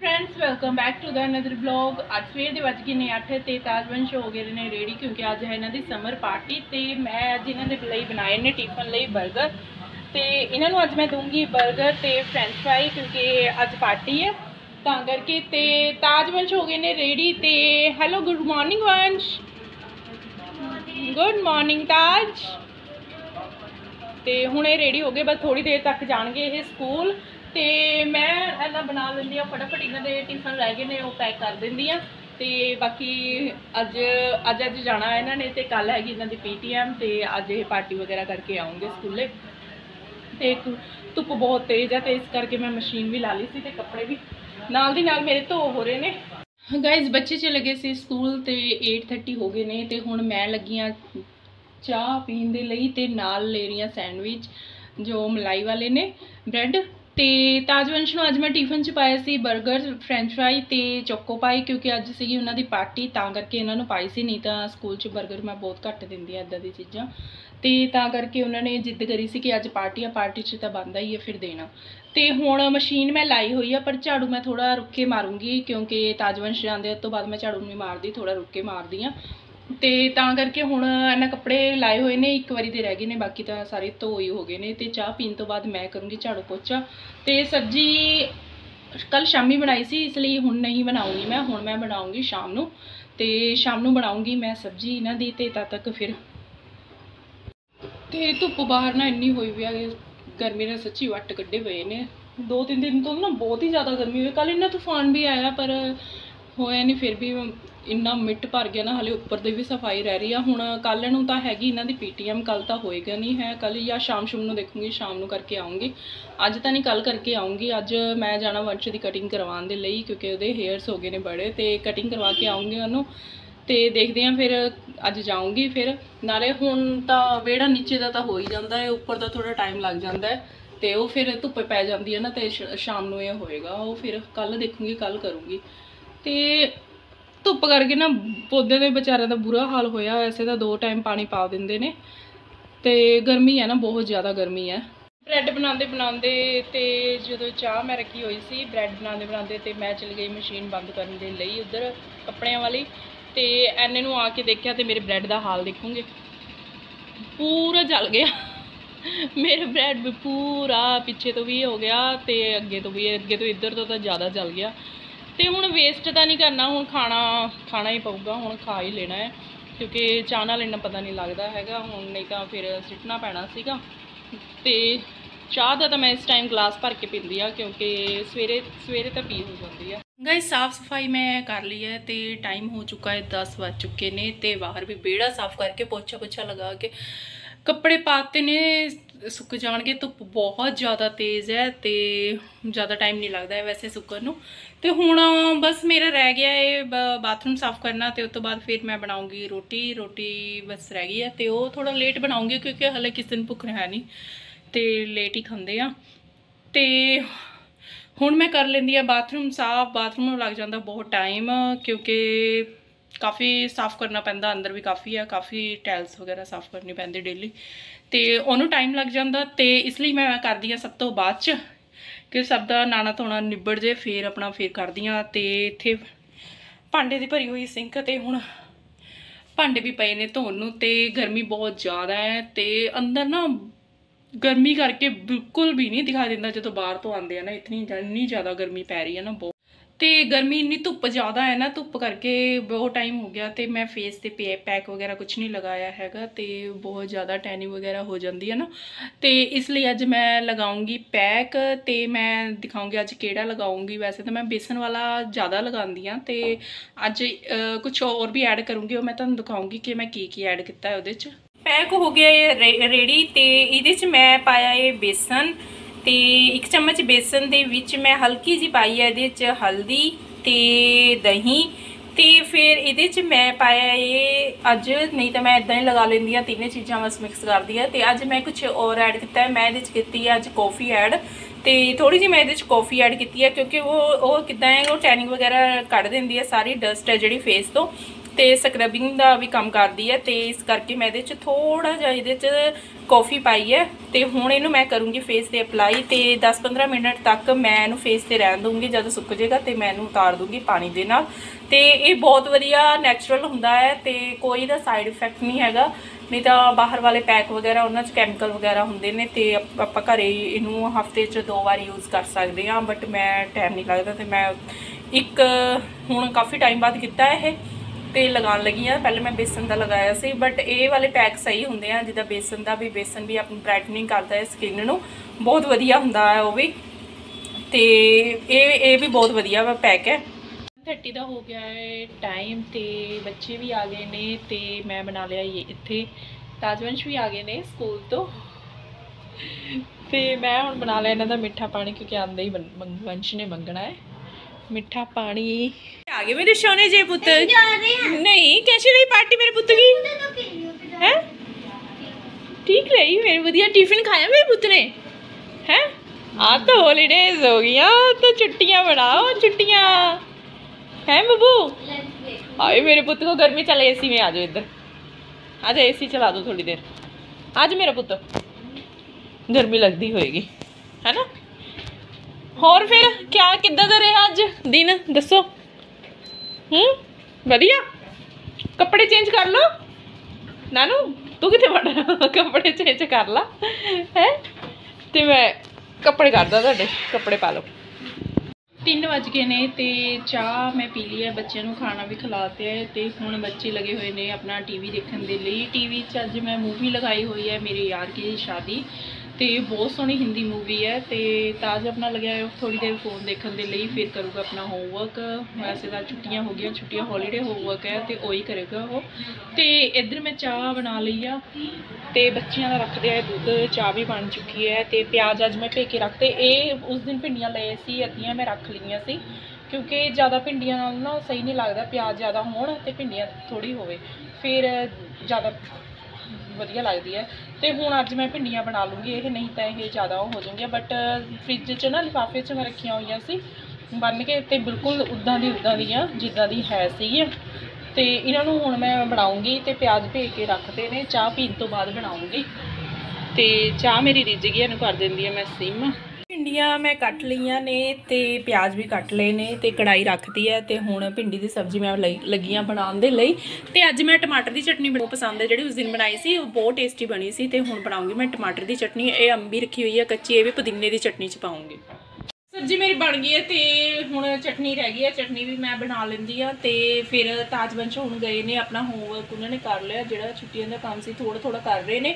Friends welcome back to the another vlog ਅੱਜ ਸਵੇਰ ਦੇ ਵੱਜ ਗਏ ਨੇ 8 ਤੇ ਤਾਜਵੰਸ਼ ਹੋ ਗਏ ਨੇ ਰੈਡੀ ਕਿਉਂਕਿ ਅੱਜ ਹੈ ਇਹਨਾਂ ਦੀ ਸਮਰ ਪਾਰਟੀ ਤੇ ਮੈਂ ਅੱਜ ਇਹਨਾਂ ਦੇ ਲਈ ਬਣਾਏ ਨੇ ਟਿਫਨ ਲਈ 버ਗਰ ਤੇ ਇਹਨਾਂ ਨੂੰ ਅੱਜ ਮੈਂ ਦੂੰਗੀ 버ਗਰ ਤੇ ਫ੍ਰੈਂਚ ਫਰਾਈ ਕਿਉਂਕਿ ਅੱਜ ਪਾਰਟੀ ਹੈ। ਤਾਂ ਕਰਕੇ ਤੇ ਤਾਜਵੰਸ਼ ਹੋ ਗਏ ਨੇ ਰੈਡੀ ਤੇ hello good morning Vansh good morning Taj ਤੇ ਹੁਣ ਇਹ ਰੈਡੀ ਹੋ ਗਏ, ਬਸ ਥੋੜੀ ਦੇਰ ਤੱਕ ਜਾਣਗੇ ਇਹ ਸਕੂਲ ਤੇ ਮੈਂ ਇਹਨਾਂ ਬਣਾ ਲੈਂਦੀ ਆ ਫਟਾਫਟ ਇਹਨਾਂ ਦੇ ਟਿਫਨ ਰਹਿ ਗਏ ਨੇ, ਉਹ ਪੈਕ ਕਰ ਦਿੰਦੀ ਆ ਤੇ ਬਾਕੀ ਅੱਜ ਅੱਜ ਅੱਜ ਜਾਣਾ ਇਹਨਾਂ ਨੇ ਤੇ ਕੱਲ ਹੈਗੀ ਇਹਨਾਂ ਦੀ ਪੀਟੀਐਮ ਤੇ ਅੱਜ ਇਹ ਪਾਰਟੀ ਵਗੈਰਾ ਕਰਕੇ ਆਉਂਗੇ ਸਕੂਲੇ। ਤੇ ਧੁੱਪ ਬਹੁਤ ਤੇਜ਼ ਹੈ ਤੇ ਇਸ ਕਰਕੇ ਮੈਂ ਮਸ਼ੀਨ ਵੀ ਲਾ ਲਈ ਸੀ ਤੇ ਕੱਪੜੇ ਵੀ। ਨਾਲ ਦੀ ਨਾਲ ਮੇਰੇ ਧੋ ਹੋ ਰਹੇ ਨੇ। ਗਾਇਜ਼ ਬੱਚੇ ਚਲੇ ਗਏ ਸੀ ਸਕੂਲ ਤੇ 8:30 ਹੋ ਗਏ ਨੇ ਤੇ ਹੁਣ ਮੈਂ ਲੱਗੀ ਆ ਚਾਹ ਪੀਣ ਦੇ ਲਈ ਤੇ ਨਾਲ ਲੈ ਰਹੀ ਆ ਸੈਂਡਵਿਚ, ਜੋ ਮਲਾਈ ਵਾਲੇ ਨੇ। ਬ੍ਰੈਡ ਤੇ ਤਾਜਵੰਸ਼ ਨੂੰ ਅੱਜ ਮੈਂ ਟਿਫਨ ਚ ਪਾਇਆ ਸੀ 버ਗਰ ਫ੍ਰੈਂਚ ਫਰਾਈ ਤੇ ਚੋਕੋ ਪਾਈ ਕਿਉਂਕਿ ਅੱਜ ਸੀਗੀ ਉਹਨਾਂ ਦੀ ਪਾਰਟੀ, ਤਾਂ ਕਰਕੇ ਇਹਨਾਂ ਨੂੰ ਪਾਈ ਸੀ, ਨਹੀਂ ਤਾਂ ਸਕੂਲ ਚ 버ਗਰ ਮੈਂ ਬਹੁਤ ਘੱਟ ਦਿੰਦੀ ਆ ਇਦਾਂ ਦੀ ਚੀਜ਼ਾਂ। ਤੇ ਤਾਂ ਕਰਕੇ ਉਹਨਾਂ ਨੇ ਜਿੱਦ ਕਰੀ ਸੀ ਕਿ ਅੱਜ ਪਾਰਟੀ ਆ, ਪਾਰਟੀ 'ਚ ਤਾਂ ਬੰਦਾ ਹੀ ਹੈ ਫਿਰ ਦੇਣਾ। ਤੇ ਹੁਣ ਮਸ਼ੀਨ ਮੈਂ ਲਾਈ ਹੋਈ ਆ, ਪਰ ਝਾੜੂ ਮੈਂ ਥੋੜਾ ਰੁੱਕ ਕੇ ਮਾਰੂੰਗੀ ਕਿਉਂਕਿ ਤਾਜਵੰਸ਼ ਜਾਂਦੇ ਤੋਂ ਬਾਅਦ ਮੈਂ ਝਾੜੂ ਨਹੀਂ ਮਾਰਦੀ ਥੋੜਾ ਰੁੱਕ ਕੇ ਮਾਰਦੀ ਆ ਤੇ ਤਾਂ ਕਰਕੇ ਹੁਣ ਇਹਨਾਂ ਕੱਪੜੇ ਲਾਏ ਹੋਏ ਨੇ, ਇੱਕ ਵਾਰੀ ਦੇ ਰਹਿ ਗਏ ਨੇ, ਬਾਕੀ ਤਾਂ ਸਾਰੇ ਧੋਈ ਹੋ ਗਏ ਨੇ ਤੇ ਚਾਹ ਪੀਣ ਤੋਂ ਬਾਅਦ ਮੈਂ ਕਰੂੰਗੀ ਝਾੜੂ ਪੋਚਾ। ਤੇ ਸਬਜ਼ੀ ਕੱਲ ਸ਼ਾਮੀ ਬਣਾਈ ਸੀ, ਇਸ ਲਈ ਹੁਣ ਨਹੀਂ ਬਣਾਉਂਗੀ ਮੈਂ, ਹੁਣ ਮੈਂ ਬਣਾਉਂਗੀ ਸ਼ਾਮ ਨੂੰ। ਤੇ ਸ਼ਾਮ ਨੂੰ ਬਣਾਉਂਗੀ ਮੈਂ ਸਬਜ਼ੀ ਇਹਨਾਂ ਦੀ ਤੇ ਤਦ ਤੱਕ ਫਿਰ ਤੇ ਧੁੱਪ ਬਾਹਰ ਨਾ ਇੰਨੀ ਹੋਈ ਵੀ ਆ ਗਰਮੀ ਨੇ ਸੱਚੀ ਵੱਟ ਕੱਢੇ ਹੋਏ ਨੇ। ਦੋ ਤਿੰਨ ਦਿਨ ਤੋਂ ਨਾ ਬਹੁਤ ਹੀ ਜ਼ਿਆਦਾ ਗਰਮੀ ਹੋਈ ਕੱਲ ਇੰਨਾ ਤੂਫਾਨ ਵੀ ਆਇਆ ਪਰ ਹੋਇਆ ਨਹੀਂ ਫਿਰ ਵੀ ਇੰਨਾ ਮਿੱਟ ਭਰ ਗਿਆ ਨਾ, ਹਲੇ ਉੱਪਰ ਦੀ ਵੀ ਸਫ਼ਾਈ ਰਹਿ ਰਹੀ ਆ। ਹੁਣ ਕੱਲ ਨੂੰ ਤਾਂ ਹੈਗੀ ਇਹਨਾਂ ਦੀ ਪੀਟੀਐਮ ਕੱਲ ਤਾਂ ਹੋਏਗਾ ਨਹੀਂ ਹੈ। ਕੱਲ ਜਾਂ ਸ਼ਾਮ ਸ਼ੁਮ ਨੂੰ ਦੇਖੂੰਗੀ, ਸ਼ਾਮ ਨੂੰ ਕਰਕੇ ਆਉਂਗੀ ਅੱਜ ਤਾਂ ਨਹੀਂ ਕੱਲ ਕਰਕੇ ਆਉਂਗੀ ਅੱਜ ਮੈਂ ਜਾਣਾ ਵੰਸ਼ ਦੀ ਕਟਿੰਗ ਕਰਵਾਉਣ ਦੇ ਲਈ, ਕਿਉਂਕਿ ਉਹਦੇ ਹੇਅਰਸ ਹੋ ਗਏ ਨੇ ਬੜੇ, ਤੇ ਕਟਿੰਗ ਕਰਵਾ ਕੇ ਆਉਂਗੀ ਉਹਨੂੰ। ਤੇ ਦੇਖਦੇ ਆਂ ਫਿਰ ਅੱਜ ਜਾਊਂਗੀ ਫਿਰ। ਨਾਲੇ ਹੁਣ ਤਾਂ ਵਿਹੜਾ ਨੀਚੇ ਦਾ ਤਾਂ ਹੋ ਹੀ ਜਾਂਦਾ ਹੈ, ਉੱਪਰ ਦਾ ਥੋੜਾ ਟਾਈਮ ਲੱਗ ਜਾਂਦਾ ਹੈ। ਤੇ ਉਹ ਫਿਰ ਧੁੱਪੇ ਪੈ ਜਾਂਦੀ ਹੈ ਨਾ, ਤੇ ਸ਼ਾਮ ਨੂੰ ਇਹ ਹੋਏਗਾ। ਉਹ ਫਿਰ ਕੱਲ ਦੇਖੂੰਗੀ ਕੱਲ ਕਰੂੰਗੀ। ਤੇ ਧੁੱਪ ਕਰਕੇ ਨਾ ਪੌਦਿਆਂ ਦੇ ਵਿਚਾਰਿਆਂ ਦਾ ਬੁਰਾ ਹਾਲ ਹੋਇਆ, ਐਸੇ ਤਾਂ ਦੋ ਟਾਈਮ ਪਾਣੀ ਪਾ ਦਿੰਦੇ ਨੇ ਤੇ ਗਰਮੀ ਹੈ ਨਾ, ਬਹੁਤ ਜ਼ਿਆਦਾ ਗਰਮੀ ਹੈ। ਬ੍ਰੈਡ ਬਣਾਉਂਦੇ ਬਣਾਉਂਦੇ ਤੇ ਜਦੋਂ ਚਾਹ ਮੈਂ ਰੱਖੀ ਹੋਈ ਸੀ, ਬ੍ਰੈਡ ਬਣਾਉਂਦੇ ਬਣਾਉਂਦੇ ਤੇ ਮੈਂ ਚਲ ਗਈ ਮਸ਼ੀਨ ਬੰਦ ਕਰਨ ਦੇ ਲਈ ਉਧਰ ਕੱਪੜਿਆਂ ਵਾਲੀ ਤੇ ਐਨੇ ਨੂੰ ਆ ਕੇ ਦੇਖਿਆ ਤੇ ਮੇਰੇ ਬ੍ਰੈਡ ਦਾ ਹਾਲ ਦੇਖੋਗੇ। ਪੂਰਾ ਜਲ ਗਿਆ। ਮੇਰੇ ਬ੍ਰੈਡ ਵੀ ਪੂਰਾ ਪਿੱਛੇ ਤੋਂ ਵੀ ਹੋ ਗਿਆ ਤੇ ਅੱਗੇ ਤੋਂ ਵੀ, ਅੱਗੇ ਤੋਂ ਇੱਧਰ ਤੋਂ ਤਾਂ ਜ਼ਿਆਦਾ ਜਲ ਗਿਆ। ਤੇ ਹੁਣ ਵੇਸਟ ਤਾਂ ਨਹੀਂ ਕਰਨਾ, ਹੁਣ ਖਾਣਾ ਖਾਣਾ ਹੀ ਪਊਗਾ, ਹੁਣ ਖਾ ਹੀ ਲੈਣਾ ਹੈ, ਕਿਉਂਕਿ ਚਾਹ ਨਾਲ ਇੰਨਾ ਪਤਾ ਨਹੀਂ ਲੱਗਦਾ ਹੈਗਾ, ਹੁਣ ਨਹੀਂ ਤਾਂ ਫਿਰ ਸਿੱਟਣਾ ਪੈਣਾ ਸੀਗਾ। ਤੇ ਚਾਹ ਦਾ ਤਾਂ ਮੈਂ ਇਸ ਟਾਈਮ ਗਲਾਸ ਭਰ ਕੇ ਪੀਂਦੀ ਆ ਕਿਉਂਕਿ ਸਵੇਰੇ ਸਵੇਰੇ ਤਾਂ ਪੀ ਹੋ ਜਾਂਦੀ ਆ। ਗਾਇਸ ਸਾਫ਼ ਸਫ਼ਾਈ ਮੈਂ ਕਰ ਲਈ ਹੈ ਤੇ ਟਾਈਮ ਹੋ ਚੁੱਕਾ ਹੈ 10 ਵੱਜ ਚੁੱਕੇ ਨੇ ਤੇ ਬਾਹਰ ਵੀ ਵਿਹੜਾ ਸਾਫ਼ ਕਰਕੇ ਪੋਛਾ ਪੋਛਾ ਲਗਾ ਕੇ ਕੱਪੜੇ ਪਾਤੇ ਨੇ ਸੁੱਕ ਜਾਣਗੇ, ਧੁੱਪ ਬਹੁਤ ਜ਼ਿਆਦਾ ਤੇਜ਼ ਹੈ ਤੇ ਜ਼ਿਆਦਾ ਟਾਈਮ ਨਹੀਂ ਲੱਗਦਾ ਹੈ ਵੈਸੇ ਸੁੱਕਣ ਨੂੰ। ਤੇ ਹੁਣ ਬਸ ਮੇਰਾ ਰਹਿ ਗਿਆ ਇਹ ਬ- ਬਾਥਰੂਮ ਸਾਫ਼ ਕਰਨਾ ਤੇ ਉਸ ਤੋਂ ਬਾਅਦ ਫਿਰ ਮੈਂ ਬਣਾਉਂਗੀ ਰੋਟੀ ਰੋਟੀ ਬਸ ਰਹਿ ਗਈ ਹੈ ਤੇ ਉਹ ਥੋੜਾ ਲੇਟ ਬਣਾਉਂਗੀ ਕਿਉਂਕਿ ਹਲੇ ਕਿਸੇ ਨੂੰ ਭੁੱਖ ਰਿਹਾ ਨਹੀਂ ਤੇ ਲੇਟ ਹੀ ਖਾਂਦੇ ਆ। ਤੇ ਹੁਣ ਮੈਂ ਕਰ ਲੈਂਦੀ ਆ ਬਾਥਰੂਮ ਸਾਫ਼ ਬਾਥਰੂਮ ਨੂੰ ਲੱਗ ਜਾਂਦਾ ਬਹੁਤ ਟਾਈਮ ਕਿਉਂਕਿ ਕਾਫੀ ਸਾਫ਼ ਕਰਨਾ ਪੈਂਦਾ, ਅੰਦਰ ਵੀ ਕਾਫੀ ਆ ਕਾਫੀ ਟਾਇਲਸ ਵਗੈਰਾ ਸਾਫ਼ ਕਰਨੀ ਪੈਂਦੀ ਡੇਲੀ ਤੇ ਉਹਨੂੰ ਟਾਈਮ ਲੱਗ ਜਾਂਦਾ ਤੇ ਇਸ ਲਈ ਮੈਂ ਕਰਦੀ ਆ ਸਭ ਤੋਂ ਬਾਅਦ ਚ ਕਿ ਸਭ ਦਾ ਨਾਣਾ ਧੋਣਾ ਨਿਬੜ ਜੇ ਫੇਰ ਆਪਣਾ ਫੇਰ ਕਰਦੀ ਆ ਤੇ ਇੱਥੇ ਭਾਂਡੇ ਦੀ ਭਰੀ ਹੋਈ ਸਿੰਕ ਤੇ ਹੁਣ ਭਾਂਡੇ ਵੀ ਪਏ ਨੇ ਧੋਣ ਨੂੰ ਤੇ ਗਰਮੀ ਬਹੁਤ ਜ਼ਿਆਦਾ ਹੈ ਤੇ ਅੰਦਰ ਨਾ ਗਰਮੀ ਕਰਕੇ ਬਿਲਕੁਲ ਵੀ ਨਹੀਂ ਦਿਖਾ ਦਿੰਦਾ ਜਦੋਂ ਬਾਹਰ ਤੋਂ ਆਉਂਦੇ ਆ ਨਾ, ਇਤਨੀ ਇੰਨੀ ਜ਼ਿਆਦਾ ਗਰਮੀ ਪੈ ਰਹੀ ਹੈ ਨਾ, ਬਹੁਤ ਤੇ ਗਰਮੀ ਇੰਨੀ ਧੁੱਪ ਜ਼ਿਆਦਾ ਹੈ ਨਾ, ਧੁੱਪ ਕਰਕੇ ਬਹੁਤ ਟਾਈਮ ਹੋ ਗਿਆ ਤੇ ਮੈਂ ਫੇਸ ਤੇ ਪੈਕ ਵਗੈਰਾ ਕੁਝ ਨਹੀਂ ਲਗਾਇਆ ਹੈਗਾ ਤੇ ਬਹੁਤ ਜ਼ਿਆਦਾ ਟੈਨਿੰਗ ਵਗੈਰਾ ਹੋ ਜਾਂਦੀ ਹੈ ਨਾ। ਤੇ ਇਸ ਲਈ ਅੱਜ ਮੈਂ ਲਗਾਉਂਗੀ ਪੈਕ ਤੇ ਮੈਂ ਦਿਖਾਉਂਗੀ ਅੱਜ ਕਿਹੜਾ ਲਗਾਉਂਗੀ। ਵੈਸੇ ਤਾਂ ਮੈਂ ਬੇਸਨ ਵਾਲਾ ਜ਼ਿਆਦਾ ਲਗਾਉਂਦੀ ਆ ਤੇ ਅੱਜ ਕੁਝ ਹੋਰ ਵੀ ਐਡ ਕਰੂੰਗੀ, ਉਹ ਮੈਂ ਤੁਹਾਨੂੰ ਦਿਖਾਉਂਗੀ ਕਿ ਮੈਂ ਕੀ ਕੀ ਐਡ ਕੀਤਾ ਹੈ ਉਹਦੇ 'ਚ। ਪੈਕ ਹੋ ਗਿਆ ਇਹ ਰੈਡੀ ਤੇ ਇਹਦੇ 'ਚ ਮੈਂ ਪਾਇਆ ਇਹ ਬੇਸਨ। ਤੇ ਇੱਕ ਚਮਚ ਬੇਸਨ ਦੇ ਵਿੱਚ ਮੈਂ ਹਲਕੀ ਜੀ ਪਾਈ ਹੈ, ਇਹਦੇ 'ਚ ਹਲਦੀ ਤੇ ਦਹੀਂ ਤੇ ਫਿਰ ਇਹਦੇ 'ਚ ਮੈਂ ਪਾਇਆ ਇਹ ਅੱਜ, ਨਹੀਂ ਤਾਂ ਮੈਂ ਇਦਾਂ ਹੀ ਲਗਾ ਲੈਂਦੀ ਆ ਤਿੰਨੇ ਚੀਜ਼ਾਂ ਬਸ ਮਿਕਸ ਕਰਦੀ ਆ ਤੇ ਅੱਜ ਮੈਂ ਕੁਝ ਹੋਰ ਐਡ ਕੀਤਾ ਮੈਂ ਇਹਦੇ 'ਚ ਕੀਤੀ ਹੈ ਅੱਜ ਕਾਫੀ ਐਡ ਤੇ ਥੋੜੀ ਜਿਹੀ ਮੈਂ ਇਹਦੇ 'ਚ ਕਾਫੀ ਐਡ ਕੀਤੀ ਹੈ ਕਿਉਂਕਿ ਉਹ ਉਹ ਕਿਦਾਂ ਹੈ, ਉਹ ਟੈਨਿੰਗ ਵਗੈਰਾ ਕੱਢ ਦਿੰਦੀ ਹੈ, ਸਾਰੀ ਡਸਟ ਹੈ ਜਿਹੜੀ ਫੇਸ ਤੋਂ। ਤੇ ਸਕਰਬਿੰਗ ਦਾ ਵੀ ਕੰਮ ਕਰਦੀ ਹੈ ਤੇ ਇਸ ਕਰਕੇ ਮੈਂ ਇਹਦੇ 'ਚ ਥੋੜਾ ਜਿਹਾ ਇਹਦੇ 'ਚ ਕੌਫੀ ਪਾਈ ਹੈ ਤੇ ਹੁਣ ਇਹਨੂੰ ਮੈਂ ਕਰੂੰਗੀ ਫੇਸ ਤੇ ਅਪਲਾਈ ਤੇ 10-15 ਮਿੰਟ ਤੱਕ ਮੈਂ ਇਹਨੂੰ ਫੇਸ ਤੇ ਰਹਿਣ ਦੂੰਗੀ ਜਦ ਸੁੱਕ ਜਾਏਗਾ ਤੇ ਮੈਂ ਇਹਨੂੰ ਉਤਾਰ ਦੂੰਗੀ ਪਾਣੀ ਦੇ ਨਾਲ। ਤੇ ਇਹ ਬਹੁਤ ਵਧੀਆ ਨੈਚੁਰਲ ਹੁੰਦਾ ਹੈ ਤੇ ਕੋਈ ਦਾ ਸਾਈਡ ਇਫੈਕਟ ਨਹੀਂ ਹੈਗਾ, ਨਹੀਂ ਤਾਂ ਬਾਹਰ ਵਾਲੇ ਪੈਕ ਵਗੈਰਾ, ਉਹਨਾਂ 'ਚ ਕੈਮੀਕਲ ਵਗੈਰਾ ਹੁੰਦੇ ਨੇ ਤੇ ਆਪਾਂ ਘਰੇ ਹੀ ਇਹਨੂੰ ਹਫ਼ਤੇ 'ਚ ਦੋ ਵਾਰ ਯੂਜ਼ ਕਰ ਸਕਦੇ ਹਾਂ ਬਟ ਮੈਂ ਟਾਈਮ ਨਹੀਂ ਲੱਗਦਾ ਤੇ ਮੈਂ ਇੱਕ, ਹੁਣ ਕਾਫੀ ਟਾਈਮ ਬਾਅਦ ਕੀਤਾ ਇਹ। ਤੇ ਲਗਾਉਣ ਲੱਗੀ ਆ ਪਹਿਲੇ ਮੈਂ ਬੇਸਨ ਦਾ ਲਗਾਇਆ ਸੀ ਬਟ ਇਹ ਵਾਲੇ ਪੈਕ ਸਹੀ ਹੁੰਦੇ ਆ, ਜਿੱਦਾਂ ਬੇਸਨ ਦਾ ਵੀ, ਬੇਸਨ ਵੀ ਆਪਣੀ ਬ੍ਰਾਈਟਨਿੰਗ ਕਰਦਾ ਹੈ ਸਕਿਨ ਨੂੰ। ਬਹੁਤ ਵਧੀਆ ਹੁੰਦਾ ਹੈ ਉਹ ਵੀ। ਤੇ ਇਹ ਇਹ ਵੀ ਬਹੁਤ ਵਧੀਆ ਵਾ ਪੈਕ ਹੈ। 30 ਦਾ ਹੋ ਗਿਆ ਹੈ ਟਾਈਮ ਤੇ ਬੱਚੇ ਵੀ ਆ ਗਏ ਨੇ ਤੇ ਮੈਂ ਬਣਾ ਲਿਆ ਇਹ ਇੱਥੇ। ਤਾਜਵੰਸ਼ ਵੀ ਆ ਗਏ ਨੇ ਸਕੂਲ ਤੋਂ। ਤੇ ਮੈਂ ਹੁਣ ਬਣਾ ਲਿਆ ਇਹਨਾਂ ਦਾ ਮਿੱਠਾ ਪਾਣੀ ਕਿਉਂਕਿ ਆਂਦੇ ਹੀ ਵੰਸ਼ ਨੇ ਮੰਗਣਾ ਹੈ। ਮਿੱਠਾ ਪਾਣੀ। आ गए मेरे सोने जे पुत नहीं कैसे रही पार्टी मेरे पुत्र की? है ठीक रही मेरे बढ़िया टिफ़िन खाया मेरे पुत्र ने? है? आ तो हॉलीडेज हो गई हाँ, तो छुट्टियाँ बढ़ाओ छुट्टियाँ। हैं बबू? आए मेरे पुत्र को गर्मी चले एसी में आ जाओ इधर। आ जाओ एसी चला दो थोड़ी देर। आज मेरा पुत्र। गर्मी लगती होएगी है ना? और फिर क्या किदा का रहा अज दिन? दसो। ਹੂੰ? ਵਧੀਆ। ਕੱਪੜੇ ਚੇਂਜ ਕਰ ਲਓ। ਨਾਨੂ, ਤੂੰ ਕਿੱਥੇ ਵੜ ਕੱਪੜੇ ਚੇਂਜ ਕਰ ਲਾ। ਹੈ? ਤੇ ਮੈਂ ਕੱਪੜੇ ਕਰਦਾ ਤੁਹਾਡੇ, ਕੱਪੜੇ ਪਾ ਲਓ। 3 ਵਜ ਗਏ ਨੇ ਤੇ ਚਾਹ ਮੈਂ ਪੀ ਲਈ ਹੈ, ਬੱਚਿਆਂ ਨੂੰ ਖਾਣਾ ਵੀ ਖਿਲਾਤੇ ਹੈ ਤੇ ਹੁਣ ਬੱਚੇ ਲੱਗੇ ਹੋਏ ਨੇ ਆਪਣਾ ਟੀਵੀ ਦੇਖਣ ਦੇ ਲਈ। ਟੀਵੀ 'ਚ ਅੱਜ ਮੈਂ ਮੂਵੀ ਲਗਾਈ ਹੋਈ ਹੈ, ਮੇਰੀ ਯਾਰ ਕੀ ਸ਼ਾਦੀ। ਤੇ ਬਹੁਤ ਸੋਹਣੀ ਹਿੰਦੀ ਮੂਵੀ ਹੈ ਤੇ ਤਾਜ ਆਪਣਾ ਲੱਗਿਆ ਹੈ ਥੋੜੀ ਦੇਰ ਫੋਨ ਦੇਖਣ ਦੇ ਲਈ ਫਿਰ ਕਰੂਗਾ ਆਪਣਾ ਹੋਮਵਰਕ ਵੈਸੇ ਤਾਂ ਛੁੱਟੀਆਂ ਹੋ ਗਈਆਂ, ਛੁੱਟੀਆਂ ਹੌਲੀਡੇ ਹੋਮਵਰਕ ਹੈ ਤੇ ਉਹੀ ਕਰੇਗਾ ਉਹ। ਤੇ ਇੱਧਰ ਮੈਂ ਚਾਹ ਬਣਾ ਲਈ ਆ ਤੇ ਬੱਚਿਆਂ ਦਾ ਰੱਖਦੇ ਆ ਦੁੱਧ, ਚਾਹ ਵੀ ਬਣ ਚੁੱਕੀ ਹੈ ਤੇ ਪਿਆਜ਼ ਅੱਜ ਮੈਂ ਭੇ ਕੇ ਰੱਖਤੇ, ਇਹ ਉਸ ਦਿਨ ਭਿੰਡੀਆਂ ਲਏ ਸੀ, ਅੱਧੀਆਂ ਮੈਂ ਰੱਖ ਲਈਆਂ ਸੀ। ਕਿਉਂਕਿ ਜ਼ਿਆਦਾ ਭਿੰਡੀਆਂ ਨਾਲ ਨਾ ਸਹੀ ਨਹੀਂ ਲੱਗਦਾ, ਪਿਆਜ਼ ਜ਼ਿਆਦਾ ਹੋਣ ਤੇ ਭਿੰਡੀਆਂ ਥੋੜੀ ਹੋਵੇ, ਫਿਰ ਜ਼ਿਆਦਾ ਵਧੀਆ ਲੱਗਦੀ ਹੈ। ਤੇ ਹੁਣ ਅੱਜ ਮੈਂ ਭਿੰਡੀਆਂ ਬਣਾ ਲੂੰਗੀ, ਇਹ ਨਹੀਂ ਤਾਂ ਇਹ ਜ਼ਿਆਦਾ ਉਹ ਹੋ ਜਾਣਗੀਆਂ ਬਟ ਫ੍ਰਿਜ 'ਚ ਨਾ ਲਿਫਾਫੇ 'ਚ ਮੈਂ ਰੱਖੀਆਂ ਹੋਈਆਂ ਸੀ ਬੰਨ ਕੇ ਤੇ ਬਿਲਕੁਲ ਉਦਾਂ ਦੀ ਉਦਾਂ ਦੀਆਂ ਜਿੱਦਾਂ ਦੀ ਹੈ ਸੀ ਤੇ ਇਹਨਾਂ ਨੂੰ ਹੁਣ ਮੈਂ ਬਣਾਉਂਗੀ ਤੇ ਪਿਆਜ਼ ਭੇ ਕੇ ਰੱਖਦੇ ਨੇ, ਚਾਹ ਪੀਣ ਤੋਂ ਬਾਅਦ ਬਣਾਉਂਗੀ। ਤੇ ਚਾਹ ਮੇਰੀ ਰਿੱਝ ਗਈ, ਇਹਨੂੰ ਕਰ ਦਿੰਦੀ ਆ ਮੈਂ ਸਿਮ। ਭਿੰਡੀਆਂ ਮੈਂ ਕੱਟ ਲਈਆਂ ਨੇ ਤੇ ਪਿਆਜ਼ ਵੀ ਕੱਟ ਲਏ ਨੇ ਤੇ ਕੜਾਈ ਰੱਖਤੀ ਹੈ ਤੇ ਹੁਣ ਭਿੰਡੀ ਦੀ ਸਬਜ਼ੀ ਮੈਂ ਲਈ- ਲੱਗੀ ਆ ਬਣਾਉਣ ਦੇ ਲਈ। ਤੇ ਅੱਜ ਮੈਂ ਟਮਾਟਰ ਦੀ ਚਟਨੀ ਬਹੁਤ ਪਸੰਦ ਹੈ, ਜਿਹੜੀ ਉਸ ਦਿਨ ਬਣਾਈ ਸੀ, ਉਹ ਬਹੁਤ ਟੇਸਟੀ ਬਣੀ ਸੀ ਤੇ ਹੁਣ ਬਣਾਉਂਗੀ ਮੈਂ ਟਮਾਟਰ ਦੀ ਚਟਨੀ। ਇਹ ਅੰਬੀ ਰੱਖੀ ਹੋਈ ਹੈ ਕੱਚੀ, ਇਹ ਵੀ ਪੁਦੀਨੇ ਦੀ ਚਟਨੀ ਚ ਪਾਉਂਗੀ। ਸਬਜ਼ੀ ਮੇਰੀ ਬਣ ਗਈ ਹੈ ਤੇ ਹੁਣ ਚਟਨੀ ਰਹਿ ਗਈ ਹੈ, ਚਟਨੀ ਵੀ ਮੈਂ ਬਣਾ ਲੈਂਦੀ ਆ ਤੇ ਫਿਰ ਤਾਜਵੰਸ਼ ਹੁਣ ਗਏ ਨੇ, ਆਪਣਾ ਹੋਮਵਰਕ ਉਹਨਾਂ ਨੇ ਕਰ ਲਿਆ, ਜਿਹੜਾ ਛੁੱਟੀਆਂ ਦਾ ਕੰਮ ਸੀ ਥੋੜਾ ਥੋੜਾ ਕਰ ਰਹੇ ਨੇ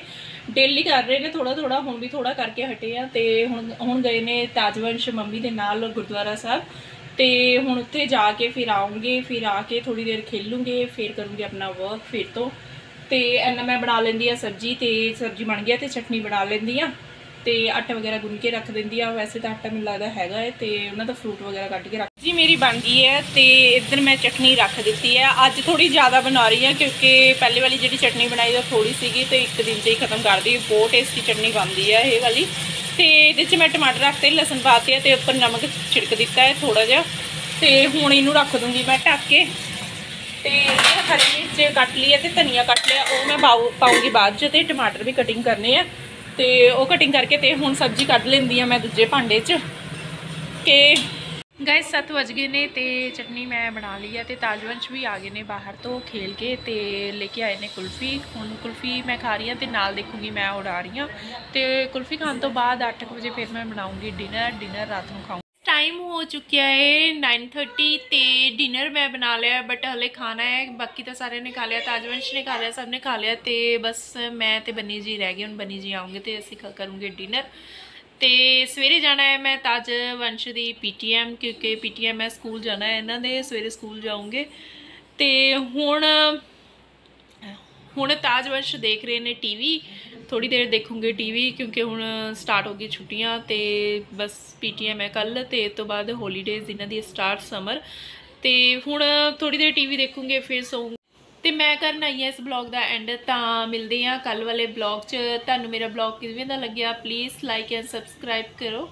ਡੇਲੀ ਕਰ ਰਹੇ ਨੇ ਥੋੜਾ ਥੋੜਾ ਹੁਣ ਵੀ ਥੋੜਾ ਕਰਕੇ ਹਟੇ ਆ ਤੇ ਹੁਣ ਹੁਣ ਗਏ ਨੇ ਤਾਜਵੰਸ਼ ਮੰਮੀ ਦੇ ਨਾਲ ਗੁਰਦੁਆਰਾ ਸਾਹਿਬ ਤੇ ਹੁਣ ਉੱਥੇ ਜਾ ਕੇ ਫਿਰ ਆਉਂਗੇ, ਫਿਰ ਆ ਕੇ ਥੋੜੀ ਦੇਰ ਖੇਲੂਗੇ, ਫਿਰ ਕਰੂੰਗੇ ਆਪਣਾ ਵਰਕ ਫਿਰ ਤੋਂ ਤੇ ਇੰਨਾ ਮੈਂ ਬਣਾ ਲੈਂਦੀ ਆ ਸਬਜ਼ੀ ਤੇ ਸਬਜ਼ੀ ਬਣ ਗਿਆ ਤੇ ਚਟਨੀ ਬਣਾ ਲੈਂਦੀ ਆ ਤੇ ਆਟਾ ਵਗੈਰਾ ਗੁੰਨ ਕੇ ਰੱਖ ਦਿੰਦੀ ਆ। ਵੈਸੇ ਤਾਂ ਆਟਾ ਮੈਨੂੰ ਲੱਗਦਾ ਹੈਗਾ ਹੈ ਤੇ ਉਹਨਾਂ ਦਾ ਫਰੂਟ ਵਗੈਰਾ ਕੱਟ ਕੇ ਰੱਖ ਜੀ, ਮੇਰੀ ਬਣ ਗਈ ਹੈ ਤੇ ਇੱਧਰ ਮੈਂ ਚਟਨੀ ਰੱਖ ਦਿੱਤੀ ਹੈ ਅੱਜ ਥੋੜੀ ਜ਼ਿਆਦਾ ਬਣਾ ਰਹੀ ਹਾਂ ਕਿਉਂਕਿ ਪਹਿਲੇ ਵਾਲੀ ਜਿਹੜੀ ਚਟਨੀ ਬਣਾਈ ਉਹ ਥੋੜੀ ਸੀਗੀ ਤੇ ਇੱਕ ਦਿਨ 'ਚ ਹੀ ਖਤਮ ਕਰਦੀ। ਬਹੁਤ ਟੇਸਟੀ ਚਟਨੀ ਬਣਦੀ ਹੈ ਇਹ ਵਾਲੀ। ਤੇ ਇਹਦੇ 'ਚ ਮੈਂ ਟਮਾਟਰ ਰੱਖਤੇ ਲਸਣ ਪਾਤੇ ਤੇ ਉੱਪਰ ਨਮਕ ਛਿੜਕ ਦਿੱਤਾ ਹੈ ਥੋੜਾ ਜਿਹਾ। ਤੇ ਹੁਣ ਇਹਨੂੰ ਰੱਖ ਦੂੰਗੀ ਮੈਂ ਢੱਕ ਕੇ। ਤੇ ਹਰੀ ਮਿਰਚ ਕੱਟ ਲਈ ਹੈ ਤੇ ਧਨੀਆ ਕੱਟ ਲਿਆ। ਉਹ ਮੈਂ ਪਾਉ- ਪਾਊਂਗੀ ਬਾਅਦ ਚ ਤੇ ਟਮਾਟਰ ਵੀ ਕਟਿੰਗ ਕਰਨੇ ਆ। ਤੇ ਉਹ ਕਟਿੰਗ ਕਰਕੇ ਤੇ ਹੁਣ ਸਬਜ਼ੀ ਕੱਢ ਲੈਂਦੀ ਆ ਮੈਂ ਦੂਜੇ ਭਾਂਡੇ 'ਚ। ਕਿ ਗਾਇਸ 7 ਵਜ ਗਏ ਨੇ ਤੇ ਚਟਨੀ ਮੈਂ ਬਣਾ ਲਈ ਆ ਤੇ ਤਾਜਵੰਸ਼ ਵੀ ਆ ਗਏ ਨੇ ਬਾਹਰ ਤੋਂ ਖੇਲ ਕੇ ਤੇ ਲੈ ਕੇ ਆਏ ਨੇ ਕੁਲਫੀ। ਹੁਣ ਕੁਲਫੀ ਮੈਂ ਖਾ ਰਹੀ ਹਾਂ ਤੇ ਨਾਲ ਦੇਖੂਗੀ ਮੈਂ ਉਡਾ ਰਹੀ ਹਾਂ ਤੇ ਕੁਲਫੀ ਖਾਣ ਤੋਂ ਬਾਅਦ 8 ਵਜੇ ਫਿਰ ਮੈਂ ਬਣਾਉਂਗੀ ਡਿਨਰ ਡਿਨਰ ਰਾਤ ਨੂੰ ਖਾਊਂ ਟਾਈਮ ਹੋ ਚੁੱਕਿਆ ਹੈ 9:30 ਤੇ ਡਿਨਰ ਮੈਂ ਬਣਾ ਲਿਆ ਬਟ ਹਲੇ ਖਾਣਾ ਹੈ, ਬਾਕੀ ਤਾਂ ਸਾਰਿਆਂ ਨੇ ਖਾ ਲਿਆ ਤਾਜਵੰਸ਼ ਨੇ ਖਾ ਲਿਆ, ਸਭ ਨੇ ਖਾ ਲਿਆ ਤੇ ਬਸ ਮੈਂ ਤੇ ਬਨੀ ਜੀ ਰਹਿ ਗਏ, ਹੁਣ ਬਨੀ ਜੀ ਆਉਂਗੇ ਤੇ ਅਸੀਂ ਖ- ਕਰੂੰਗੇ ਡਿਨਰ ਤੇ ਸਵੇਰੇ ਜਾਣਾ ਹੈ ਮੈਂ ਤਾਜ ਵੰਸ਼ ਦੀ ਪੀਟੀਐਮ ਕਿਉਂਕਿ ਪੀਟੀਐਮ ਹੈ, ਸਕੂਲ ਜਾਣਾ ਹੈ, ਇਹਨਾਂ ਦੇ ਸਵੇਰੇ ਸਕੂਲ ਜਾਉਂਗੇ ਤੇ ਹੁਣ ਹੁਣ ਤਾਜਵੰਸ਼ ਦੇਖ ਰਹੇ ਨੇ ਟੀਵੀ ਥੋੜੀ ਦੇਰ ਦੇਖੂਗੇ ਟੀਵੀ ਕਿਉਂਕਿ ਹੁਣ ਸਟਾਰਟ ਹੋ ਗਈ ਛੁੱਟੀਆਂ ਤੇ ਬਸ ਪੀਟੀਐਮ ਹੈ ਕੱਲ ਤੇ ਇਸ ਤੋਂ ਬਾਅਦ ਹੌਲੀਡੇਜ਼ ਇਹਨਾਂ ਦੀ ਸਟਾਰਟ ਸਮਰ ਤੇ ਹੁਣ ਥੋੜੀ ਦੇਰ ਟੀਵੀ ਦੇਖੂੰਗੇ ਫਿਰ ਸੌਂ ਤੇ ਮੈਂ ਕਰਨ ਆਈ ਹਾਂ ਇਸ ਬਲੌਗ ਦਾ ਐਂਡ ਤਾਂ ਮਿਲਦੇ ਹਾਂ ਕੱਲ ਵਾਲੇ ਬਲੌਗ 'ਚ। ਤੁਹਾਨੂੰ ਮੇਰਾ ਬਲੌਗ ਕਿਵੇਂ ਦਾ ਲੱਗਿਆ ਪਲੀਜ਼ ਲਾਈਕ ਐਂਡ ਸਬਸਕ੍ਰਾਈਬ ਕਰੋ।